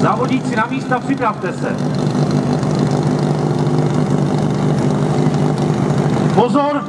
Závodníci na místa, připravte se. Pozor,